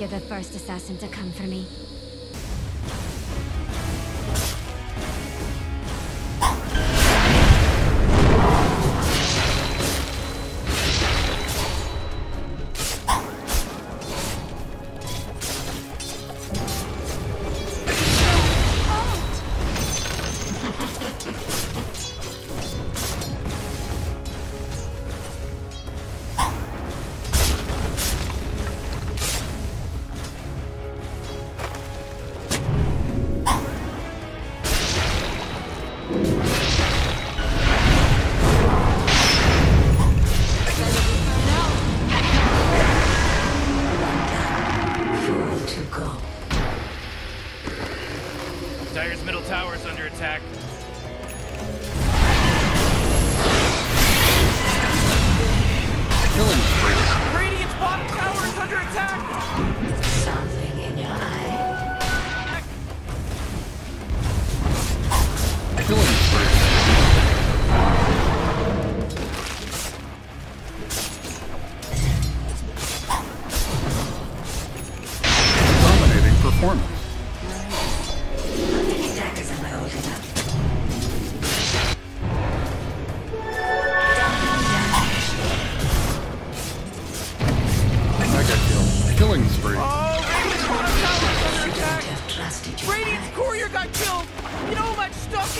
you're the first assassin to come for me.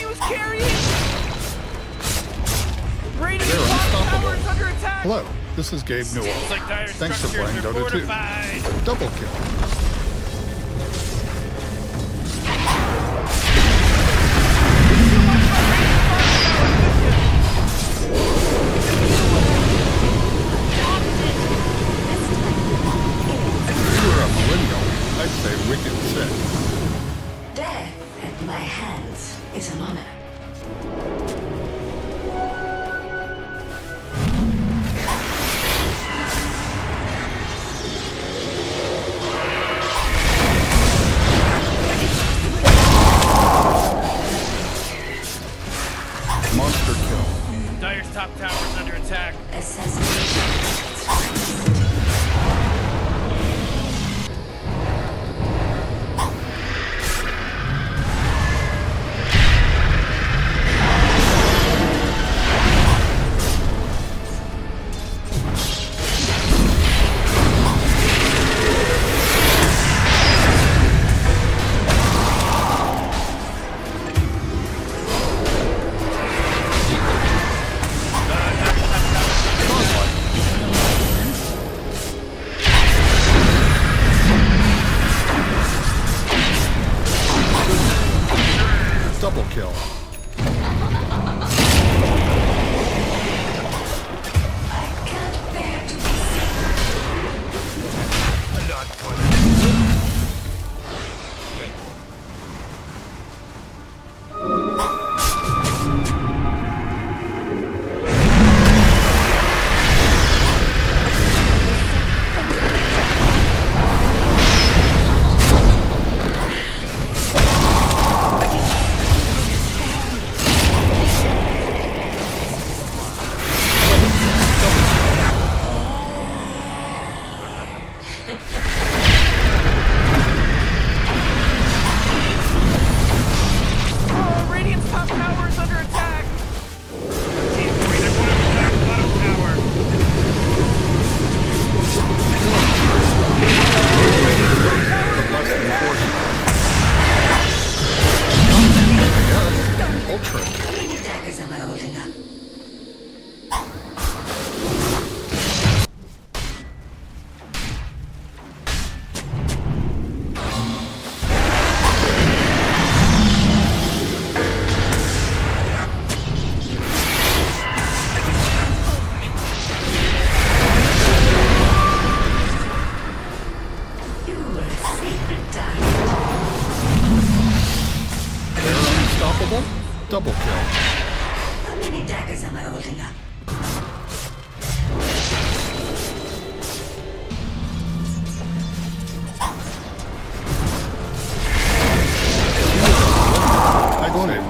was carrying? Tower is under attack. Hello, this is Gabe Newell. Thanks for playing Dota 2. Double kill. I'd say wicked sick my hands is an honor.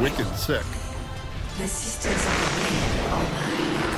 Wicked sick. The Sisters of the Wind are my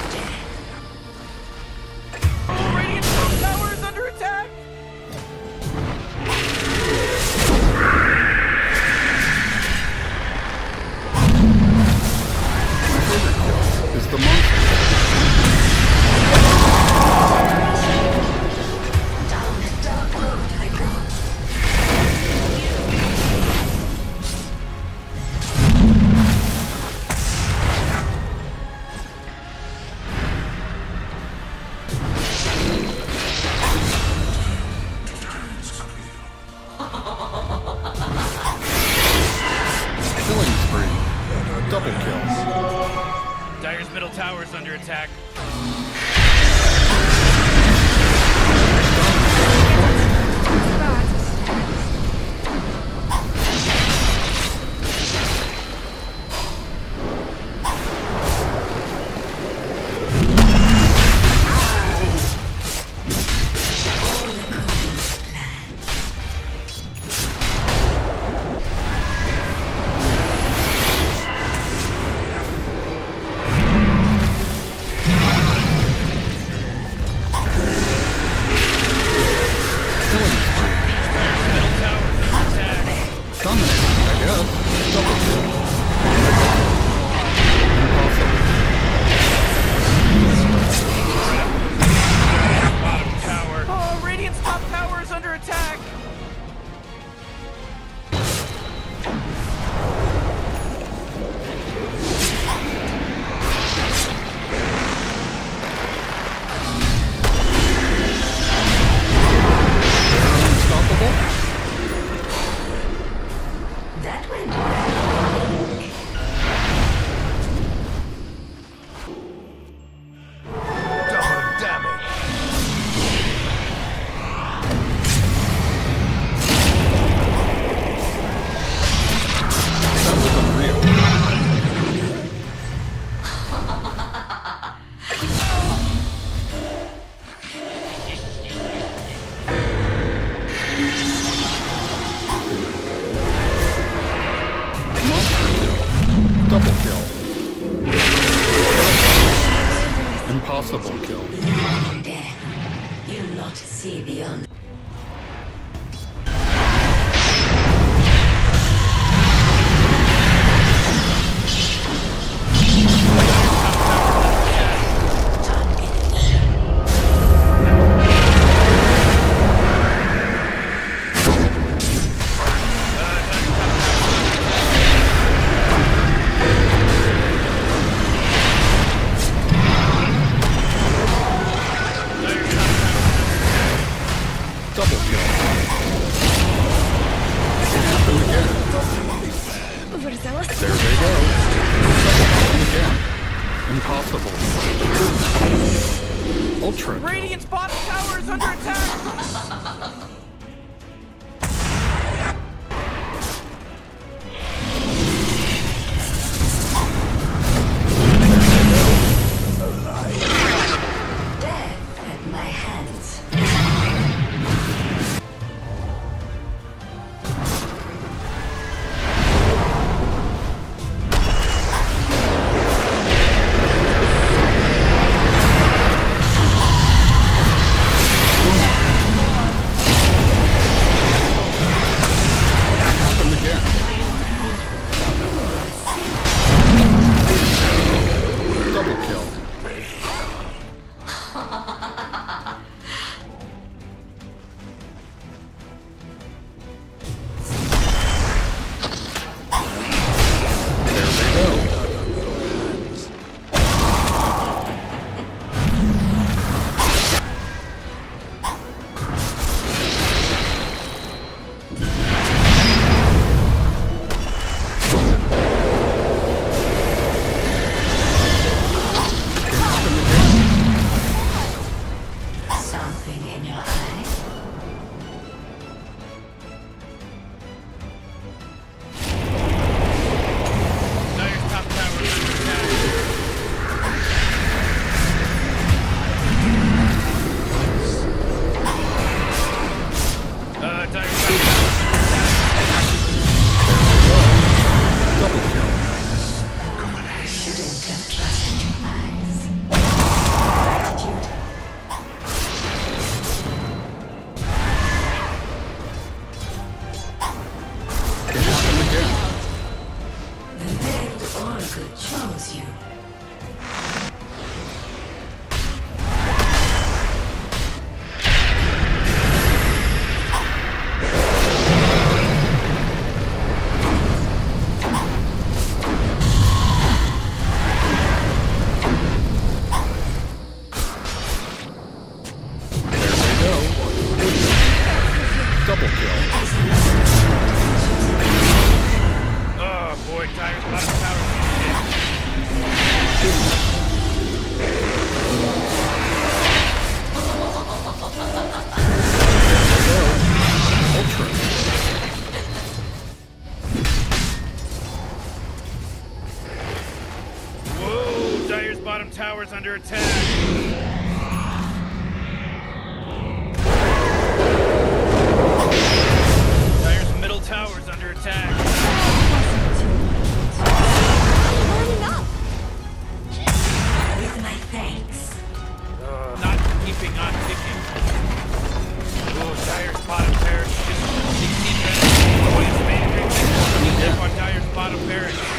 Dire's bottom barracks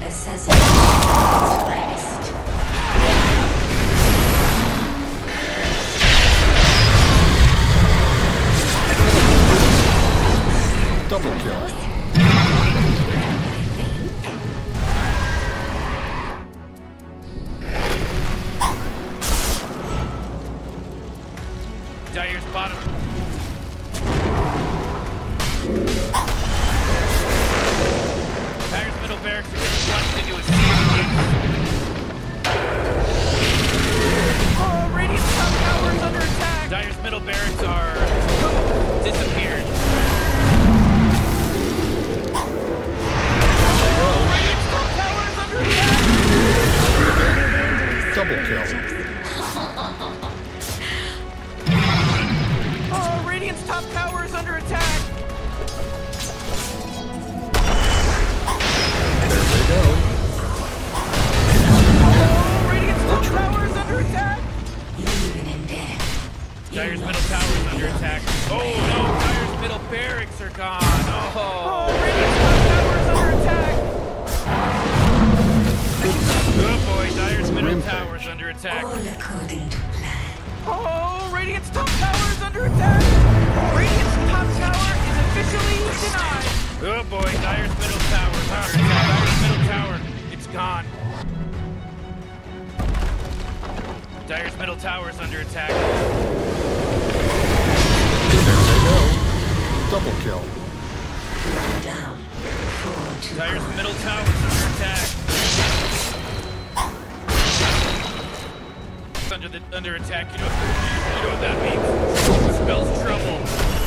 just are gone. Oh. Oh, Radiant's top tower is under attack. Good boy, Dire's middle tower is under attack. All according to plan. Oh, Radiant's top tower is under attack. Radiant's top tower is officially denied. Good boy, Dire's middle tower is under attack. Dire's middle tower, it's gone. Dire's middle tower is under attack. Double kill. Down. Four to middle tower is under attack. Under the under attack. You know, you know what that means. Spells trouble.